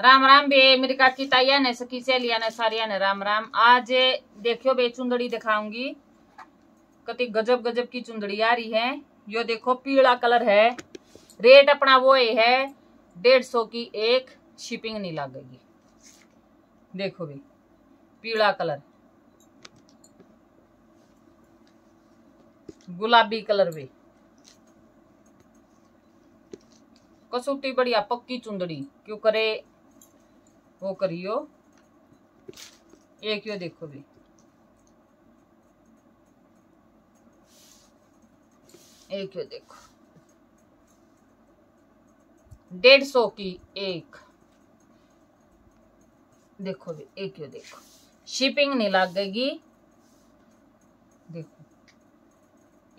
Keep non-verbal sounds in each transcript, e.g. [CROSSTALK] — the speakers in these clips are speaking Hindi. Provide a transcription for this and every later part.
राम राम बे, मेरी काकी ताइया ने, सखी सहेलिया ने, सारिया ने, राम राम। आज देखियो बे चुंदड़ी दिखाऊँगी। कति गजब गजब की चुंदड़ी आ रही है। यो देखो, पीला कलर है। रेट अपना वो ही है, डेढ़ सौ की एक, शिपिंग नहीं लगेगी देखो भी पीला कलर। गुलाबी कलर भी कसूटी बढ़िया पक्की चुंदड़ी क्यों करे वो करियो। एक यो देखो भी? एक यो देखो? डेढ़ सौ की एक। देखो भी एक यो देखो? शिपिंग नहीं लगेगी देखो,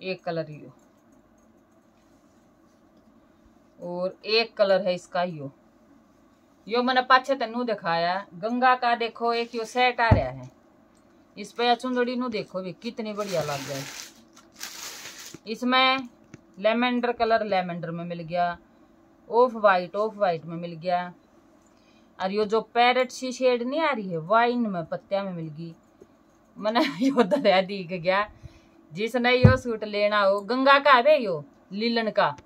एक कलर यो और एक कलर है इसका यो यो मैंने पाछे तेन दिखाया, गंगा का देखो एक यो सेट आ रहा है। इस पे चुंदड़ी नु देखो भी, कितनी बढ़िया लग गई। इसमें लेमेंडर कलर लेमेंडर में मिल गया, ऑफ़ वाइट ऑफ़ वाइट में मिल गया। और यो जो पैरेट सी शेड नहीं आ रही है, वाइन में, पत्तिया में मिल गई। मैंने [LAUGHS] यो दरिया दिख गया। जिसने यो सूट लेना हो, गंगा का है यो, लीलन का।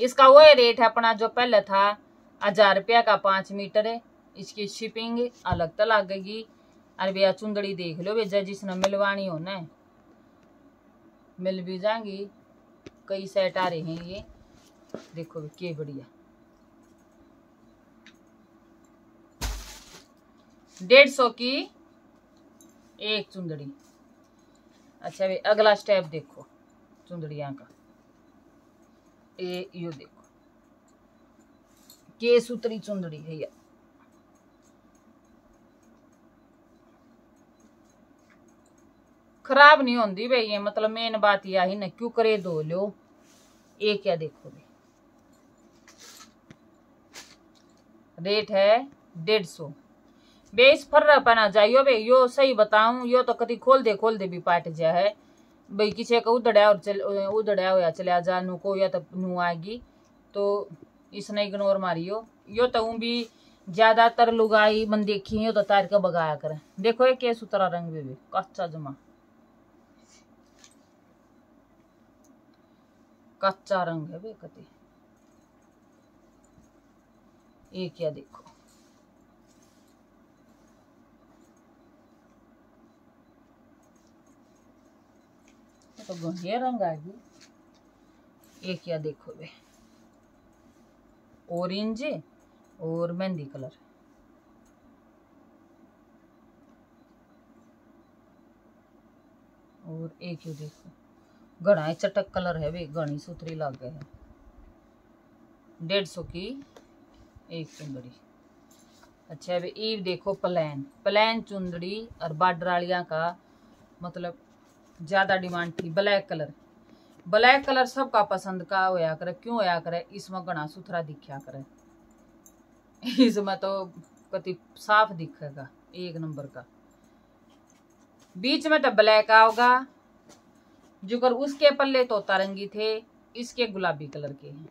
इसका वो रेट है अपना जो पहले था हज़ार रुपया का पाँच मीटर है। इसकी शिपिंग अलग तो लगेगी। अरे भैया, चुंदड़ी देख लो भैया, जिसने मिलवानी हो ना। मिल भी जाएँगी। कई सेट आ रहे हैं ये। देखो के बढ़िया। डेढ़ सौ की एक चुंदड़ी। अच्छा भाई अगला स्टेप देखो, चुंदड़िया का। ये यो देखो। के सूत्री चुंदड़ी है या। खराब नहीं होती भाई, ये मतलब मेन बात यह ही ना, क्यों करे दो लो? ये क्या देखो भी। रेट है डेढ़ सौ। बेस फर्रा पना जाइयो बे यो सही बताऊँ, यो तो कभी खोल दे खोल दे भी पाट जा है। भाई किसी का उधड़ा और चल उधड़ा हो या चलिया जा नू को, या तो नू आएगी तो इसने इग्नोर मारियो यो तो भी ज़्यादातर लुगाई मन देखी हो तो तार का बगाया करे। देखो ये के सुतरा रंग भी, कच्चा जमा। कच्चा रंग है बे कति। ये क्या देखो। तो घनिया रंग आ गई या देखो वे ऑरेंज और मेहंदी कलर। और एक ही देखो घना चटक कलर है वे घनी सुथरी लग गए है। डेढ़ सौ की एक चुंदड़ी अच्छा है ईव देखो प्लेन प्लेन चुंदड़ी और बाडरालिया का मतलब ज़्यादा डिमांड थी, ब्लैक कलर। ब्लैक कलर सबका पसंद का होया करे, क्यों होया करे, इसमें घना सुथरा दिखा करे। इसमें तो कति साफ़ दिखेगा एक नंबर का। बीच में तो ब्लैक आओगा जो कर उसके पल्ले तो तारंगी थे, इसके गुलाबी कलर के हैं।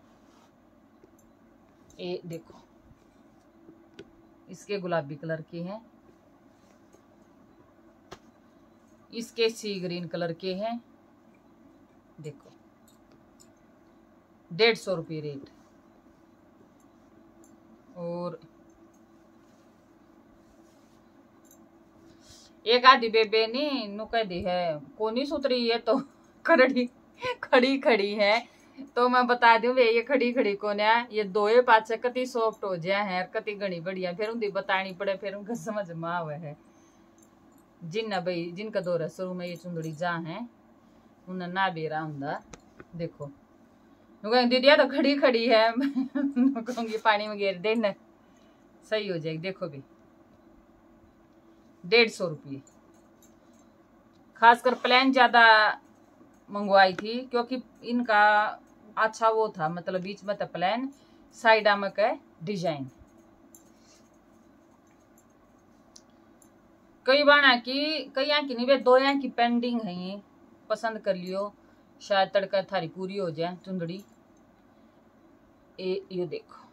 ये देखो। इसके गुलाबी कलर के हैं। इसके सी ग्रीन कलर के हैं। देखो। डेढ़ सौ रुपये रेट और एक आधी बेबे नी नु कह दी है, कोनी सुतरी है? तो [LAUGHS] खड़ी खड़ी खड़ी है। तो मैं बता दूँ, वे ये खड़ी खड़ी कौन है? ये दोए पाचे कति सॉफ्ट हो जाए हैं कति घनी बढ़िया। फिर उनकी बतानी पड़े, फिर उनका समझ में आवे है। जिन भाई जिनका दौर शुरू में ये चुंदड़ी जा है उन्हें ना बेरा होंगे देखो। दीदी तो खड़ी खड़ी है। [LAUGHS] कहूँगी, पानी घेर देना सही हो जाएगी, देखो भी। डेढ़ सौ रुपये। खासकर प्लान ज़्यादा मंगवाई थी, क्योंकि इनका अच्छा वो था मतलब बीच में था प्लान, साइड में का डिज़ाइन। कई बार की, कई की नहीं दो की पेंडिंग है ये। पसंद कर लियो। शायद तड़का थारी पूरी हो जाए चुंदड़ी ये यो देखो।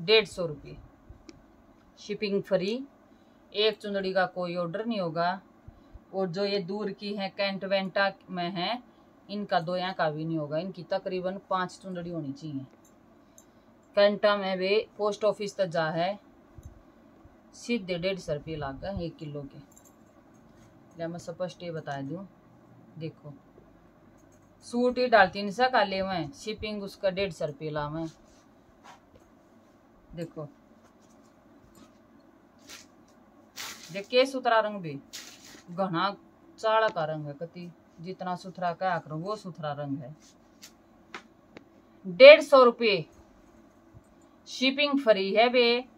डेढ़ सौ रुपये। Shipping free. एक चुंदड़ी का कोई ऑर्डर नहीं होगा। और जो ये दूर की है, कैंटवेंटा में है, इनका दो यहाँ का भी नहीं होगा। इनकी तकरीबन पाँच चुंदड़ी होनी चाहिए। कैंटा में वे पोस्ट ऑफ़िस तक जा है। सीधे डेढ़ सौ रुपये लाग गए एक किलो के। या मैं स्पष्ट ये बता दूँ, देखो। सूट ही डाल तीन सौ का ले हुए शिपिंग उसका डेढ़ सौ रुपये ला मैं। देखो। देख के सुथरा रंग भी, घना चाड़ा का रंग है कति, जितना सुथरा क्या करो वो सुथरा रंग है। डेढ़ सौ रुपये। शिपिंग फ्री है बे।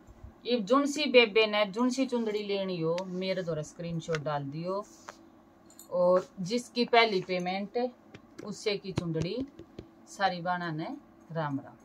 इफ़ जुनसी बेबे ने जुन सी चुंदड़ी लेनी हो, मेरे द्वारा स्क्रीनशॉट डाल दियो। और जिसकी पहली पेमेंट उससे की चुंदड़ी सारी बाना ने राम राम।